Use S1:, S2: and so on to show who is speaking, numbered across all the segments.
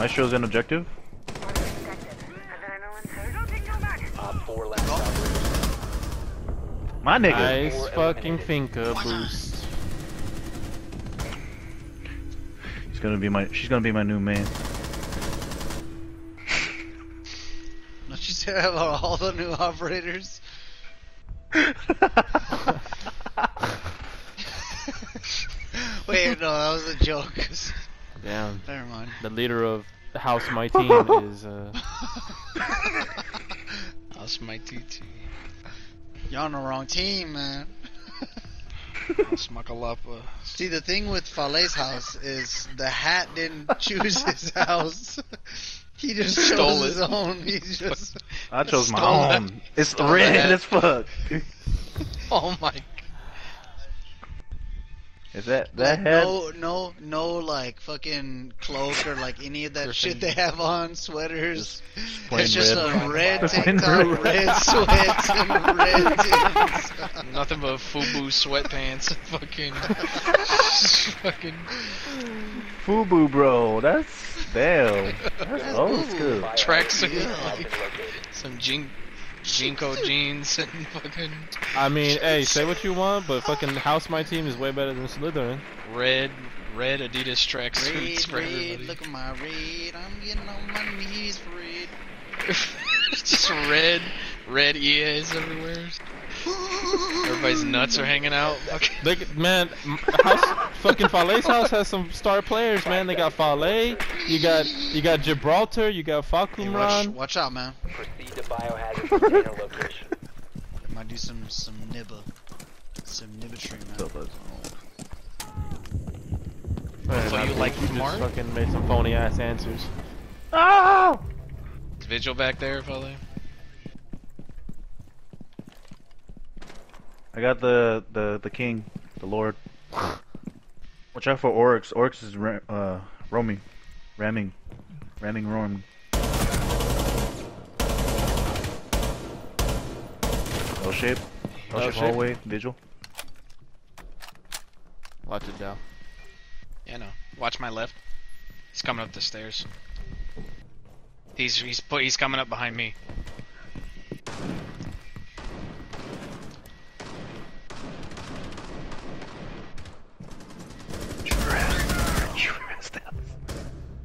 S1: Maestro's in objective.
S2: Op 4 last operator.
S1: My nigga.
S3: Nice fucking
S2: eliminated.
S3: finka boost.
S1: She's gonna be my. She's gonna be my new man.
S4: Don't you say that about all the new operators? Wait, no, that was a joke.
S3: Damn.
S4: Never mind.
S3: The leader of the house, my team, is uh.
S5: That's my TT.
S4: You're on the wrong team, man.
S5: Smakalapa.
S4: See, the thing with Fale's house is the hat didn't choose his house. he just
S5: Stole
S4: chose his own. He just.
S1: I chose my
S5: Stole that-
S1: own. It's
S5: stole
S1: red
S5: that.
S1: as fuck.
S5: Oh my.
S1: Is that
S4: Like,
S1: that head?
S4: no, no, no, like fucking cloak or like any of that
S5: Griffin.
S4: shit they have on sweaters.
S1: plain
S4: it's just
S1: red.
S4: a red
S1: Plain
S4: tank top,
S1: red.
S4: red sweats, and red jeans.
S5: Nothing but FUBU sweatpants. Fucking. fucking.
S1: Fubu, bro. That's damn. That's old school.
S5: Tracksuit.
S4: Yeah.
S2: Has.
S5: Some Jin- JNCO jeans and fucking
S3: I mean, hey, say what you want, but fucking house, my team is way better than Slytherin.
S5: red, red Adidas tracksuits
S4: Red,
S5: for
S4: red,
S5: everybody.
S4: look at my red. I'm getting on my knees for red.
S5: Just red, red EAs everywhere. Everybody's nuts are hanging out. Fucking-
S3: Look, man, house, fucking Fale's house has some star players, man. They got Fale, you got you got Gibraltar, you got
S4: Hey, watch,
S3: Fakumran.
S4: watch out, man.
S2: Proceed to biohazard container location.
S4: Might do some some nibba, some nibbatry, man.
S1: So, but-
S3: Man,
S5: So
S3: I
S5: you
S3: think
S5: like
S3: just fucking made some phony ass answers.
S1: Oh!
S5: Is Vigil back there, fella?
S1: I got the the the king, the lord. Watch out for Oryx. Oryx is ra- uh roaming, ramming, ramming, roaming. L shape. L
S3: L
S1: shape
S3: shape.
S1: hallway. Vigil.
S3: Watch it down.
S5: Yeah, no. Watch my left. He's coming up the stairs. He's he's put he's coming up behind me.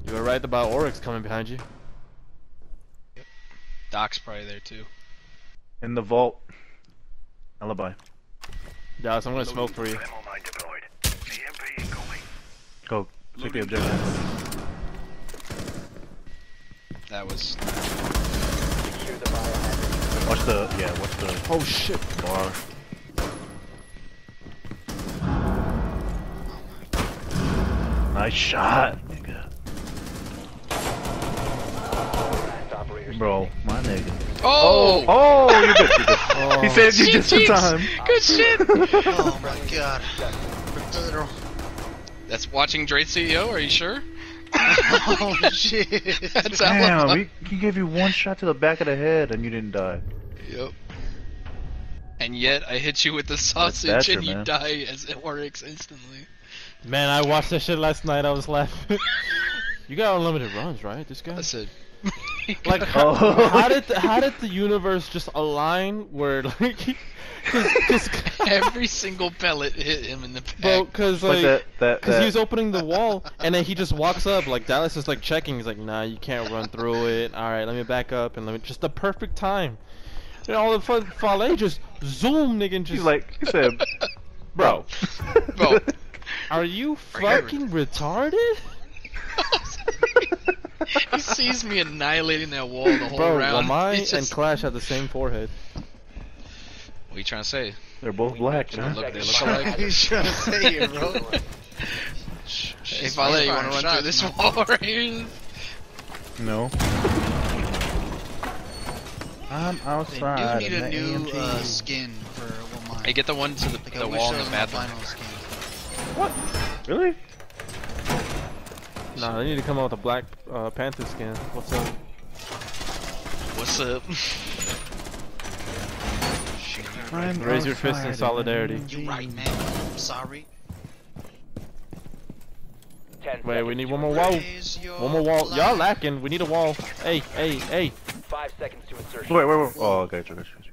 S3: You were right about Oryx coming behind you.
S5: Doc's probably there too.
S1: In the vault. Alibi.
S3: Dallas, I'm gonna smoke for you.
S1: Go. Take the objective.
S5: That was
S2: Secure the biohazard.
S1: Watch the yeah. Watch the
S3: Oh shit.
S1: bar. Nice shot, nigga. Bro, my nigga.
S5: Oh!
S1: Oh, you're good. You're good.
S3: Oh.
S1: He saved you just in time.
S5: Good shit!
S4: Oh my god.
S5: That's watching Dre CEO, are you sure?
S4: oh shit.
S5: That's how
S1: Damn, he, he gave you one shot to the back of the head and you didn't die.
S5: Yep. And yet I hit you with the sausage
S1: Thatcher,
S5: and you
S1: man.
S5: die as it works instantly.
S3: Man, I watched that shit last night. I was laughing. you got unlimited runs, right? This guy.
S5: I said
S3: Like, oh. how,
S1: Oh.
S3: how did the, how did the universe just align where like, because
S5: every single pellet hit him in the back.
S3: bro, because
S1: Like
S3: like.
S1: that, that,
S3: Cause
S1: that.
S3: he was opening the wall, and then he just walks up. Like Dallas is like checking. He's like, "Nah, you can't run through it. All right, let me back up and let me just the perfect time." And all of a sudden, Fale just zoom, nigga, and just
S1: He's like, he said, bro.
S5: Bro.
S3: "Are you fucking retarded?"
S5: he sees me annihilating that wall the whole
S3: Bro,
S5: round.
S3: Lamai
S5: He's
S3: and Clash have the same forehead.
S5: what are you trying to say?
S1: They're both black,
S5: They
S1: man.
S5: look, they look
S2: Second
S5: alike.
S4: He's trying to say it, bro.
S5: Hey, Fale, you want to run through this wall right here?
S1: No. I'm outside.
S4: They do need a new uh, skin for Womai.
S5: Hey, get the one to the,
S4: like
S5: the wall in the
S4: of
S5: bathroom.
S4: albino skin.
S1: Really?
S3: Nah, they need to come out with a Black uh, Panther skin. What's up?
S5: What's up?
S1: I'm
S3: Raise your fist in solidarity.
S1: AMG.
S4: You right, man. I'm sorry.
S3: Wait, we need one more wall. One more wall. Y'all
S4: flag.
S3: lacking. We need a wall. Hey, hey, hey.
S2: Five seconds to insertion.
S1: Wait, wait, wait. Oh, got you, got you. got you.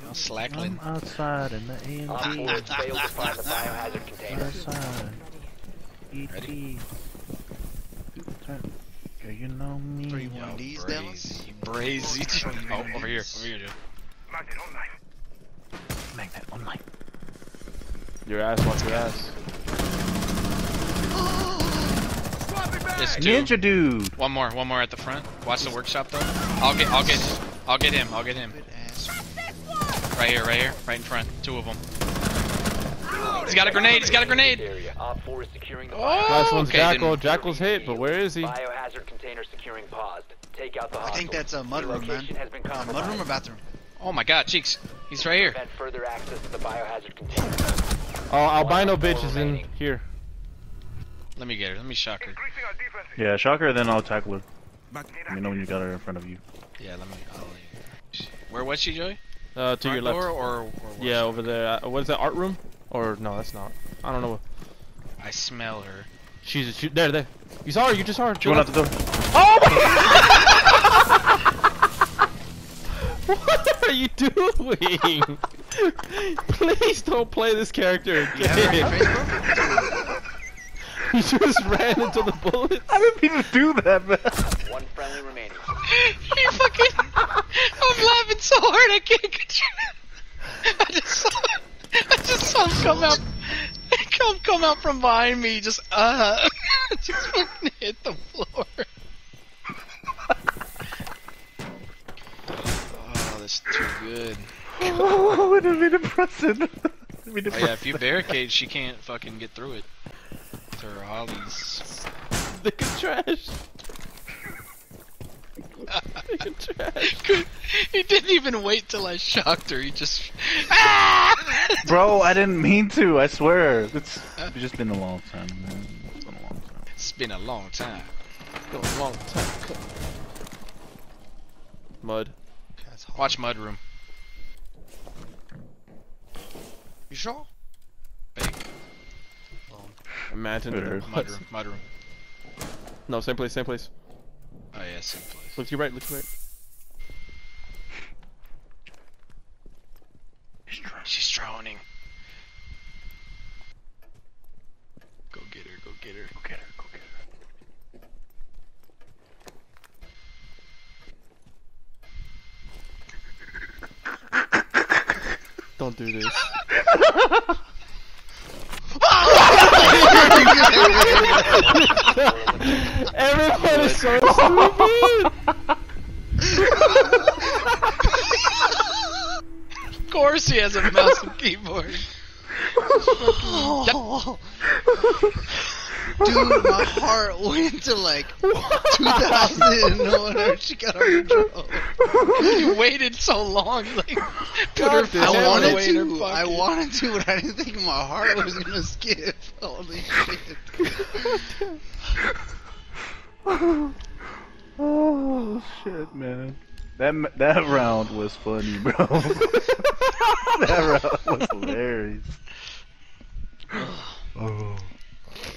S5: You know, slackling.
S1: I'm outside in the AMG.
S2: failed to find the biohazard container.
S1: Outside. E.T. Girl, you know me.
S4: Three one D's, Dallas.
S5: Brazy. Brazy. Oh, over here. Over here, Joe.
S1: Magnet online.
S3: Your ass, watch your ass.
S5: There's two.
S1: Ninja dude.
S5: One more. One more at the front. Watch the workshop though. I'll get. I'll get. I'll get him. I'll get him. Right here. Right here. Right in front. Two of them. He's got a grenade. He's got a grenade.
S2: Area. Op four is securing the
S5: Oh,
S3: Last one's
S5: okay,
S3: Jackal.
S5: didn't-
S3: Jackal's hit, but where is he?
S2: Biohazard container securing paused. Take out the
S4: I think that's a mudroom, man.
S2: has been
S4: Uh, mudroom or bathroom?
S5: Oh my God, cheeks. He's right here.
S2: Further access to the biohazard container.
S3: Oh, albino
S2: Four
S3: bitch is in here.
S5: Let me get her. Let me shock her.
S1: Yeah, shock her, then I'll tackle her. Let me know when you got her in front of you.
S5: Yeah. Let me. I'll, where was she, Joey?
S3: Uh, to your left.
S5: door or, or?
S3: Yeah, over there. Uh, what is that? Art room? Or no, that's not. I don't know.
S5: I smell her.
S3: She's she, there, there. You saw her. You just saw her.
S1: She went out the door. Oh!
S3: What are you doing? Please don't play this character
S4: You have her on your
S3: again. You just ran into the bullets.
S1: I didn't mean to do that, man.
S2: One friendly remaining.
S5: you fucking. I'm laughing so hard I can't control. I just saw. I just saw him come out. Come come out from behind me. Just uh. just fucking hit the floor. oh, that's too good.
S1: Oh, I didn't mean to press it. Didn't mean to
S5: Oh yeah, if you barricade, she can't fucking get through it. With her ollies.
S3: Stick of trash. Stick of trash.
S5: he didn't even wait till I shocked her. He just. Ah!
S1: Bro, I didn't mean to. I swear. It's, it's just been a long time, man. It's been a long time.
S5: It's been a long time.
S3: Go a long time. Mud.
S4: That's hard.
S5: Watch Mudroom.
S4: You sure?
S5: Fake.
S3: Imagine
S1: Sure.
S3: the
S5: Mudroom. Mudroom.
S3: No, same place, same place.
S5: Oh yeah, same place.
S3: Look to your right, look to your right.
S5: She's droning. Go get her. Go get her.
S1: Go get her, go get her.
S3: Don't do this. Everyone is so stupid.
S5: Of course he has a mouse and keyboard.
S4: Dude, my heart went to like 2000 and no one heard she got her drone.
S5: You waited so long, like put her
S3: God
S4: I wanted
S5: away in her
S4: to, I wanted to, but I didn't think my heart was gonna skip. Holy shit.
S1: Oh shit, man. That that round was funny, bro. that round was hilarious. Oh,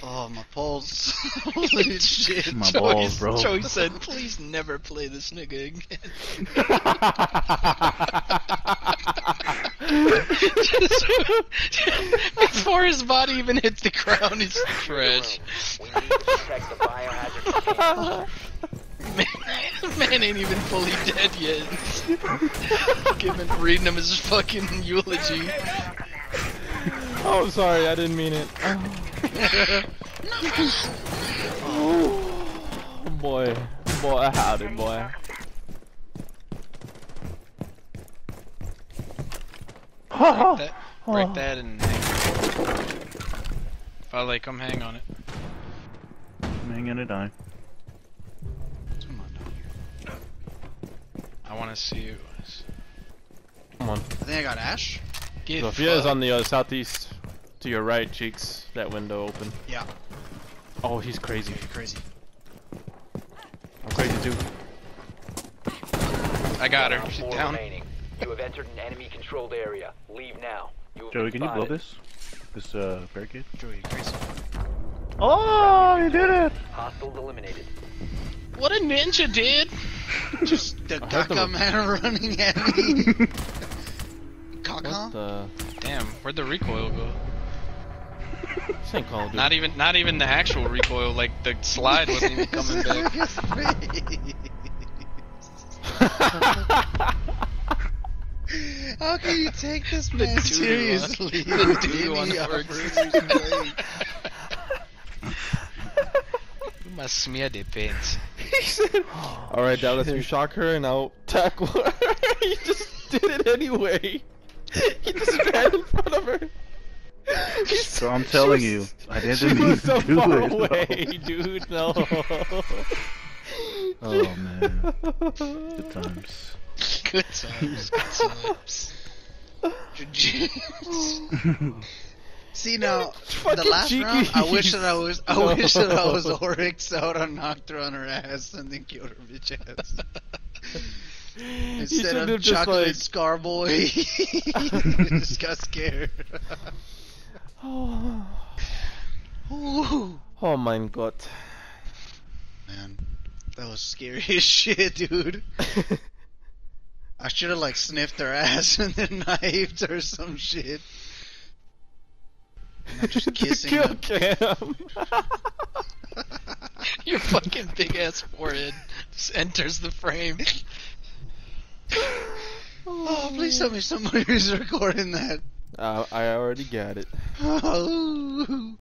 S4: Oh, my pulse. Holy shit.
S1: my
S5: Joey-
S1: balls, bro.
S5: Joey said, "Please never play this nigga again." Before his body even hits the ground, he's fresh.
S2: We need to protect the biohazard.
S5: Man, man ain't even fully dead yet. Giving, reading him his fucking eulogy.
S3: Oh, sorry, I didn't mean it. Oh, boy, boy, howdy, boy.
S1: Oh.
S5: Break that, break that and hang. Fale, come hang on it.
S1: I'm hanging a dime.
S4: Come on, dog.
S5: I want to see you.
S3: Come on.
S4: I think I got Ash.
S5: Get
S3: Sophia is on the uh, southeast. To your right, cheeks. That window open.
S4: Yeah.
S3: Oh, he's crazy.
S4: You're crazy.
S3: I'm crazy too.
S5: I got her. She's
S2: four
S5: down.
S2: remaining. You have entered an enemy-controlled area. Leave now. You have
S1: Joey,
S2: been
S1: can you blow this? This uh barricade?
S4: Joey, you're crazy.
S1: Oh, you did it!
S2: Hostiles eliminated.
S5: What a ninja dude!
S4: Just the
S3: I heard
S4: Kaka
S3: them.
S4: man running at me.
S3: What
S4: Kaka?
S3: the?
S5: Damn, where'd the recoil go?
S3: This ain't Call of Duty.
S5: Not even, not even the actual recoil. Like the slide wasn't even coming back.
S4: His face. How can you take this man
S5: doo-doo
S4: seriously?
S5: the doo-doo on
S4: Any
S5: works.
S4: operation way.
S5: Uma smear de pants.
S3: he said, "All right, Dallas, you shock her and I'll tackle her." he just did it anyway. He just ran in front of her. He's-
S1: So I'm telling
S3: was-
S1: you, I didn't
S3: she
S1: mean to
S3: so
S1: do
S3: far
S1: it, no.
S3: away, dude. No.
S1: Oh, man. Good times.
S5: Good times. Good times.
S4: See now, the
S3: Fucking
S4: last round, I wish that I was, I wish that I was
S3: No.
S4: Oryx. I would have knocked her on her ass and then killed her bitch ass. Instead of chocolate
S3: like-
S4: scar boy, just got scared.
S3: Oh,
S4: Ooh,
S3: oh mein Gott.
S4: man, that was scary as shit, dude. I should have like sniffed her ass and then knifed or some shit. Not just kissing
S3: Kill
S4: her.
S3: cam.
S5: Your fucking big ass forehead just enters the frame.
S4: Oh, please tell me somebody who's recording that.
S3: Uh, I already got it.